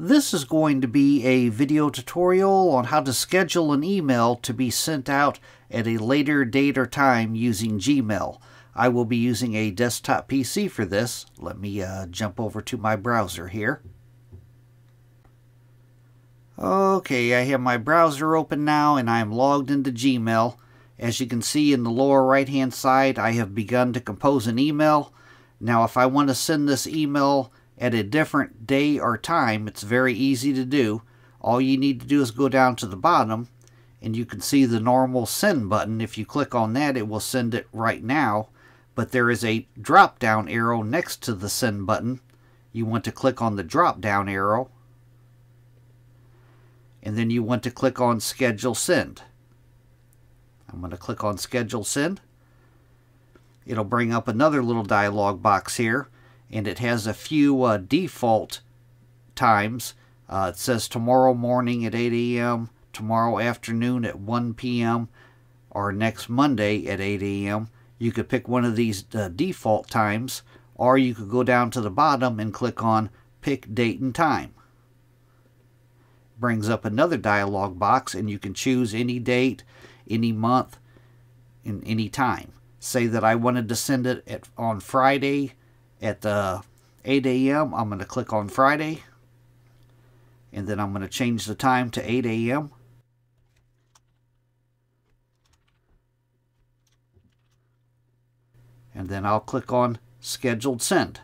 This is going to be a video tutorial on how to schedule an email to be sent out at a later date or time using Gmail. I will be using a desktop PC for this. Let me uh, jump over to my browser here. Okay, I have my browser open now and I am logged into Gmail. As you can see in the lower right hand side, I have begun to compose an email. Now if I want to send this email at a different day or time, it's very easy to do. All you need to do is go down to the bottom and you can see the normal send button. If you click on that, it will send it right now. But there is a drop down arrow next to the send button. You want to click on the drop down arrow and then you want to click on schedule send. I'm going to click on schedule send. It'll bring up another little dialog box here and it has a few uh, default times. Uh, it says tomorrow morning at 8 a.m., tomorrow afternoon at 1 p.m., or next Monday at 8 a.m. You could pick one of these uh, default times, or you could go down to the bottom and click on Pick Date and Time. Brings up another dialog box, and you can choose any date, any month, and any time. Say that I wanted to send it at, on Friday at uh, 8 a.m. I'm going to click on Friday and then I'm going to change the time to 8 a.m. and then I'll click on scheduled send.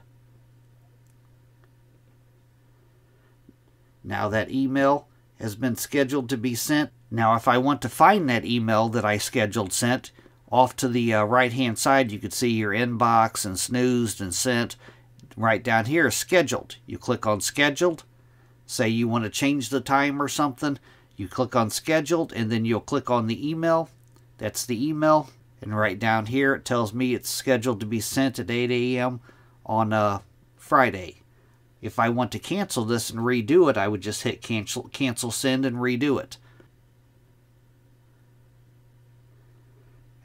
Now that email has been scheduled to be sent. Now if I want to find that email that I scheduled sent, off to the uh, right hand side, you can see your inbox and snoozed and sent. Right down here, scheduled. You click on scheduled. Say you want to change the time or something. You click on scheduled and then you'll click on the email. That's the email. And right down here, it tells me it's scheduled to be sent at 8 a.m. on uh, Friday. If I want to cancel this and redo it, I would just hit cancel, cancel send and redo it.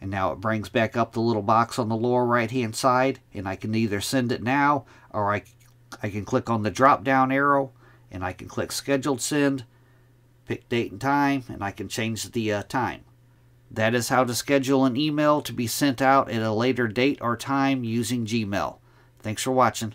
And now it brings back up the little box on the lower right hand side and I can either send it now or I, I can click on the drop down arrow and I can click scheduled send, pick date and time, and I can change the uh, time. That is how to schedule an email to be sent out at a later date or time using Gmail. Thanks for watching.